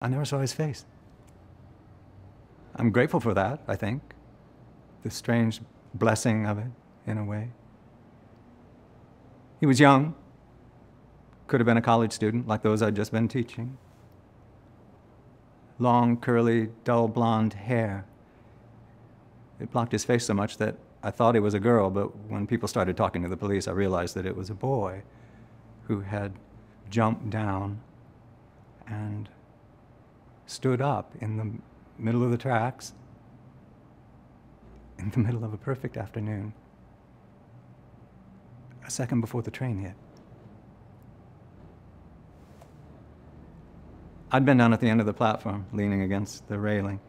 I never saw his face. I'm grateful for that, I think. The strange blessing of it, in a way. He was young, could have been a college student like those I'd just been teaching. Long, curly, dull blonde hair. It blocked his face so much that I thought he was a girl, but when people started talking to the police, I realized that it was a boy who had jumped down and stood up in the middle of the tracks in the middle of a perfect afternoon, a second before the train hit. I'd been down at the end of the platform, leaning against the railing.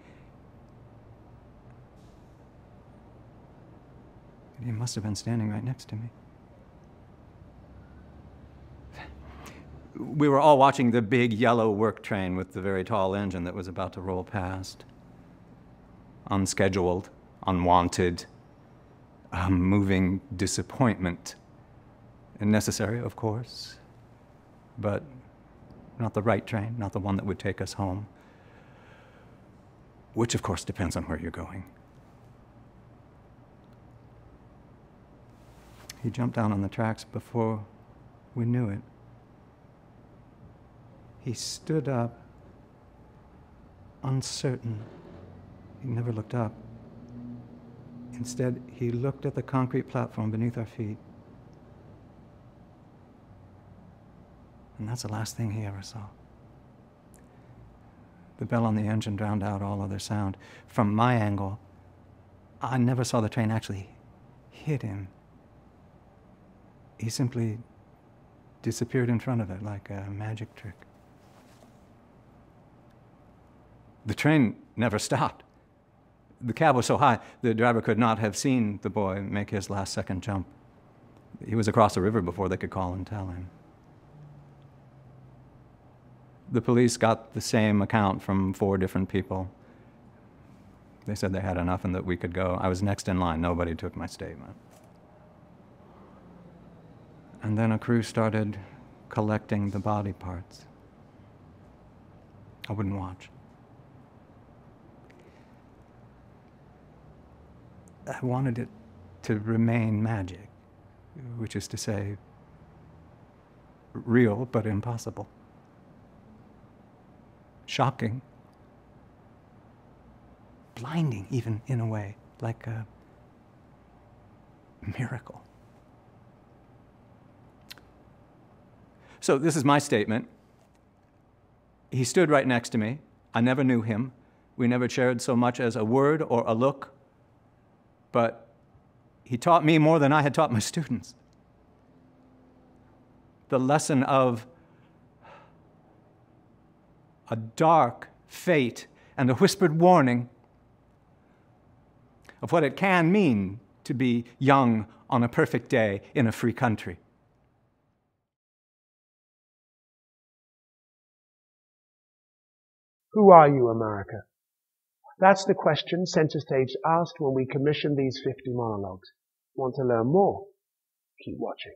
He must have been standing right next to me. We were all watching the big yellow work train with the very tall engine that was about to roll past. Unscheduled, unwanted, a moving disappointment. And necessary, of course, but not the right train, not the one that would take us home. Which, of course, depends on where you're going. He jumped down on the tracks before we knew it. He stood up, uncertain. He never looked up. Instead, he looked at the concrete platform beneath our feet. And that's the last thing he ever saw. The bell on the engine drowned out all other sound. From my angle, I never saw the train actually hit him. He simply disappeared in front of it like a magic trick. The train never stopped. The cab was so high, the driver could not have seen the boy make his last second jump. He was across the river before they could call and tell him the police got the same account from four different people. They said they had enough and that we could go. I was next in line. Nobody took my statement. And then a crew started collecting the body parts. I wouldn't watch. I wanted it to remain magic, which is to say, real but impossible shocking, blinding, even in a way, like a miracle. So, this is my statement. He stood right next to me. I never knew him. We never shared so much as a word or a look, but he taught me more than I had taught my students. The lesson of a dark fate and a whispered warning of what it can mean to be young on a perfect day in a free country. Who are you, America? That's the question Center Stage asked when we commissioned these 50 monologues. Want to learn more? Keep watching.